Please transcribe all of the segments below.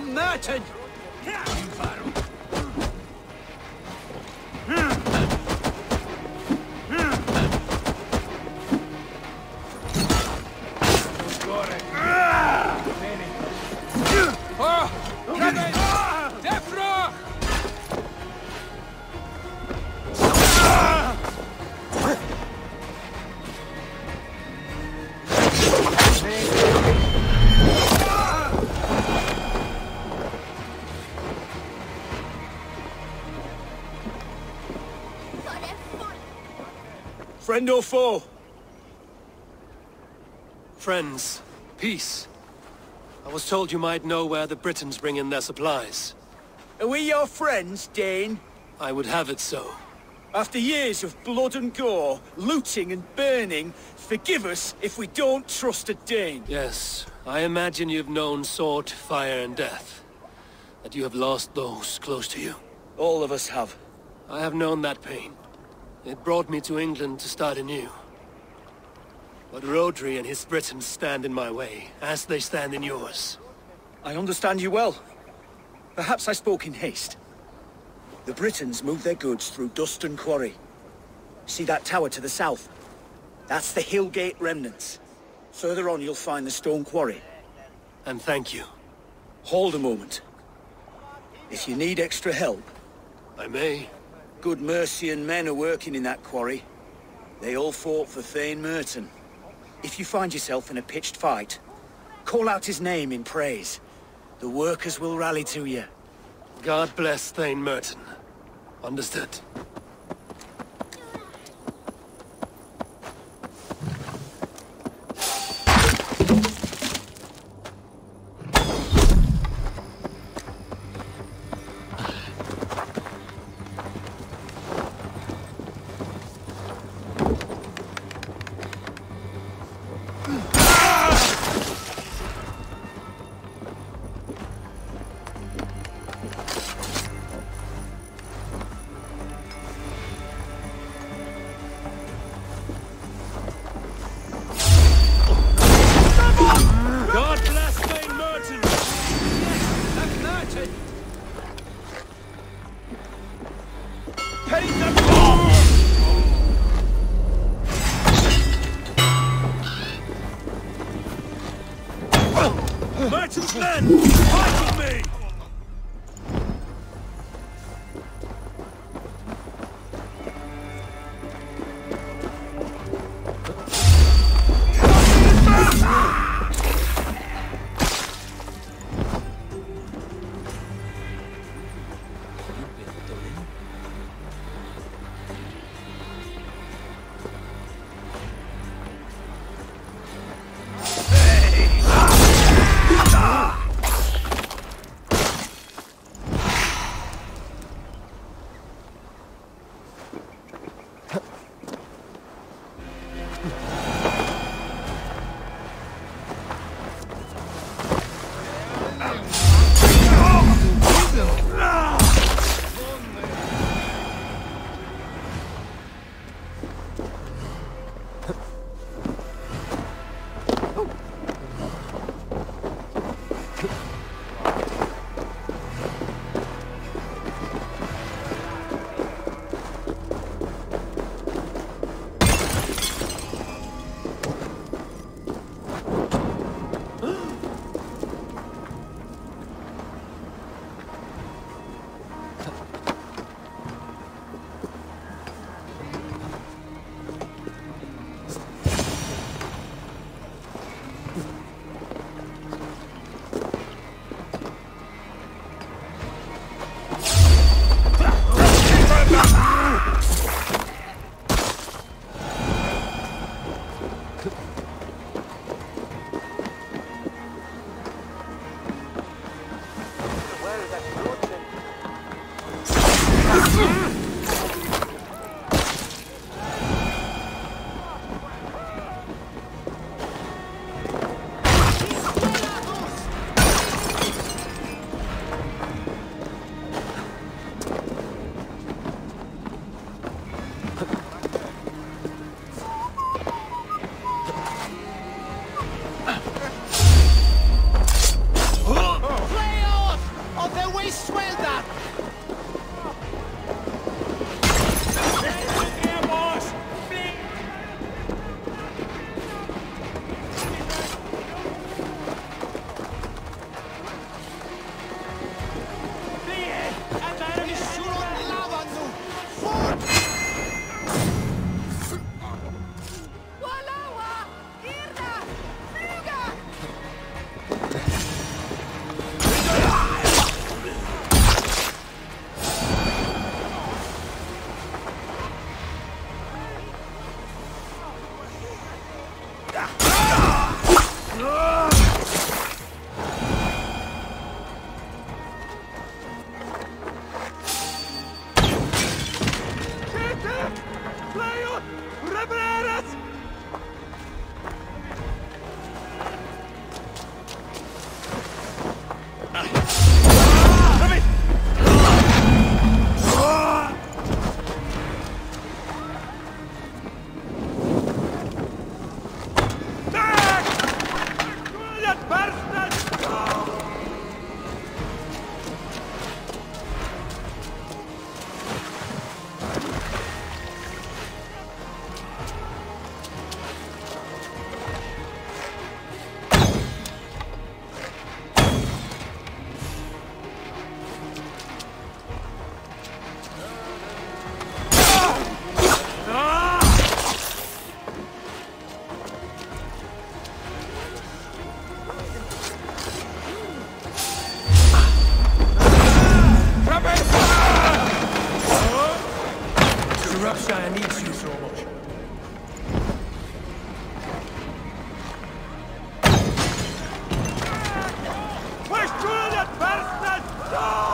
Merton! Friend or foe? Friends. Peace. I was told you might know where the Britons bring in their supplies. Are we your friends, Dane? I would have it so. After years of blood and gore, looting and burning, forgive us if we don't trust a Dane. Yes, I imagine you've known sword, fire and death. That you have lost those close to you. All of us have. I have known that pain. It brought me to England to start anew. But Rhodri and his Britons stand in my way, as they stand in yours. I understand you well. Perhaps I spoke in haste. The Britons move their goods through Duston Quarry. See that tower to the south? That's the Hillgate remnants. Further on you'll find the stone quarry. And thank you. Hold a moment. If you need extra help... I may. Good Mercian men are working in that quarry. They all fought for Thane Merton. If you find yourself in a pitched fight, call out his name in praise. The workers will rally to you. God bless Thane Merton. Understood. Merton's men! Fight with me! ブラブラ Oh!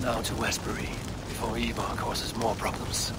Now to Westbury, before Ivar causes more problems.